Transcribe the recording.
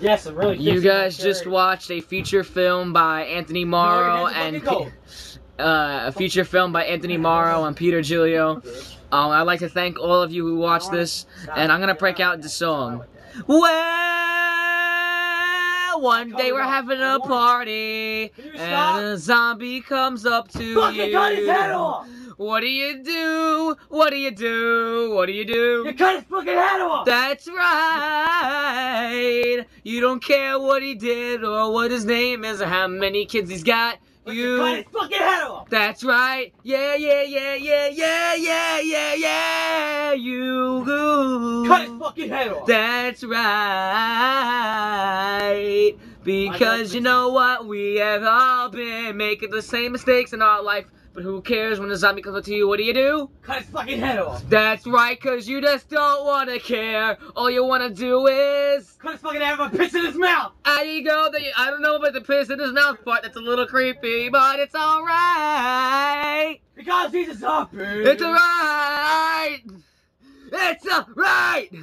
Yes, I'm really. You guys just watched a feature film by Anthony Mauro and uh, a feature film by Anthony Mauro and Peter Giglio. Um, I'd like to thank all of you who watched this, and I'm gonna break out the song. Well, one day we're having a party, and a zombie comes up to Fucking you. cut his head off! What do you do? What do you do? What do you do? You cut his fucking head off! That's right. You don't care what he did or what his name is or how many kids he's got. But You. cut his fucking head off! That's right. Yeah, yeah, yeah, yeah, yeah, yeah, yeah, yeah. You. Cut his fucking head off! That's right. Because you know what? We have all been making the same mistakes in our life. But who cares when a zombie comes up to you? What do you do? Cut his fucking head off! That's right, cause you just don't wanna care. All you wanna do is. Cut his fucking head off and piss in his mouth! There you go. The, I don't know about the piss in his mouth part. That's a little creepy, but it's alright. Because he's a zombie! It's alright. It's alright.